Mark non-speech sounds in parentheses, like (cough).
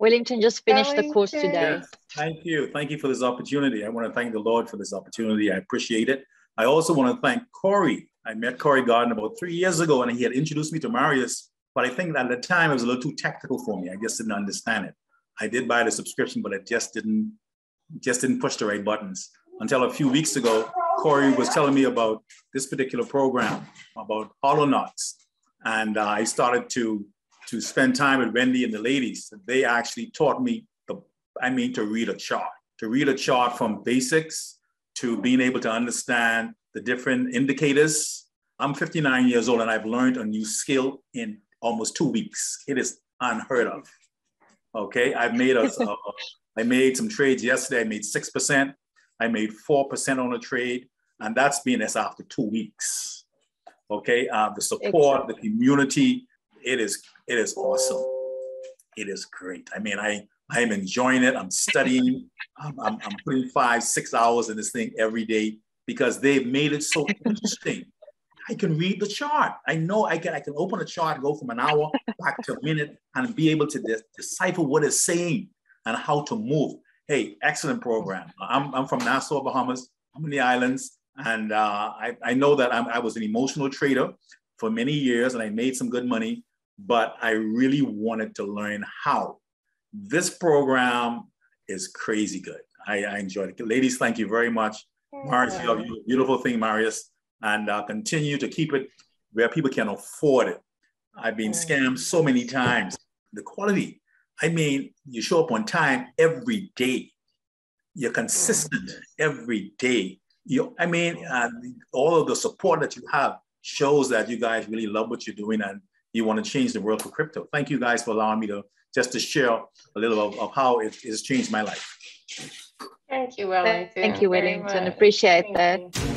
Wellington just finished the course today. Yes, thank you. Thank you for this opportunity. I want to thank the Lord for this opportunity. I appreciate it. I also want to thank Corey. I met Corey Garden about three years ago and he had introduced me to Marius, but I think at the time it was a little too technical for me. I just didn't understand it. I did buy the subscription, but it just didn't just didn't push the right buttons. Until a few weeks ago, Corey was telling me about this particular program about HODLnots, And uh, I started to, to spend time with Wendy and the ladies. They actually taught me, the, I mean, to read a chart, to read a chart from basics to being able to understand the different indicators. I'm 59 years old and I've learned a new skill in almost two weeks. It is unheard of. Okay, I've made a, a I made some trades yesterday. I made six percent. I made four percent on a trade, and that's been as after two weeks. Okay, uh, the support, the community, it is it is awesome. It is great. I mean, I I am enjoying it. I'm studying. (laughs) I'm, I'm, I'm putting five six hours in this thing every day because they've made it so interesting. I can read the chart. I know I can I can open a chart, go from an hour back to a minute, and be able to de- decipher what it's saying and how to move. Hey, excellent program. I'm, I'm from Nassau, Bahamas. I'm in the islands, and uh, I, I know that I'm, I was an emotional trader for many years, and I made some good money. But I really wanted to learn how. This program is crazy good. I, I enjoyed it. Ladies, thank you very much. Marius, you have a beautiful thing, Marius and uh, continue to keep it where people can afford it. I've been mm. scammed so many times. The quality, I mean, you show up on time every day. You're consistent every day. You, I mean, uh, all of the support that you have shows that you guys really love what you're doing and you want to change the world for crypto. Thank you guys for allowing me to just to share a little of, of how it has changed my life. Thank you, Wellington. Thank you, Wellington. Appreciate Thank that. You.